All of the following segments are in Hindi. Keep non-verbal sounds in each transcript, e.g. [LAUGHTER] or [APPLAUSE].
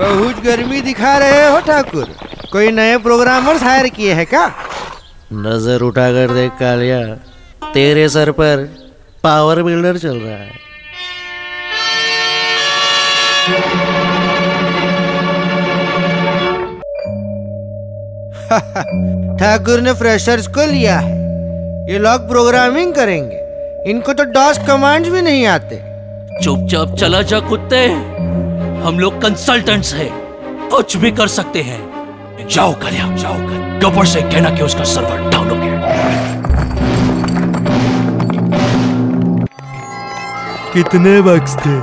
बहुत गर्मी दिखा रहे हो ठाकुर। कोई नए प्रोग्रामर्स हायर किए हैं क्या? नज़र उठाकर देख कालिया। तेरे सर पर पावर बिल्डर चल रहा है। [LAUGHS] ठाकुर ने फ्रेशर्स को लिया है। ये लोग प्रोग्रामिंग करेंगे। इनको तो डॉस कमांड्स भी नहीं आते। चुपचाप चला जा कुत्ते। हम लोग कंसल्टेंट्स हैं। कुछ भी कर सकते हैं। जाओ कलिया जाओ गबर से कहना कि उसका सर्वर डाउन हो गया। कितने बक्स थे?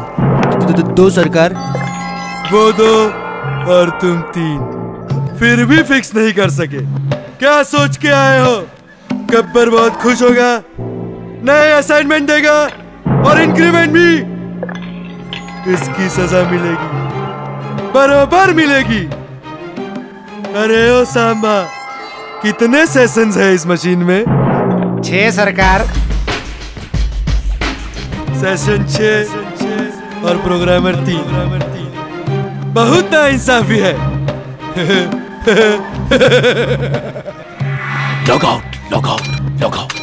दो, दो, दो सरकार। वो दो और तुम तीन। फिर भी फिक्स नहीं कर सके। क्या सोच के आए हो? गब्बर बहुत खुश होगा। नए असाइनमेंट देगा और इंक्रीमेंट भी। इसकी सजा मिलेगी? बराबर मिलेगी। अरे ओ सांबा कितने सेशंस है इस मशीन में? छह सरकार। सेशन छह और प्रोग्रामर तीन। बहुत ना इंसाफी है। Log out log out log out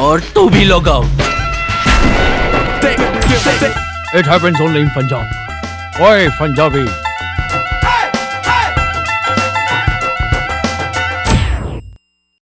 और तू भी log out It happens only in Punjab. Oi, Punjabi.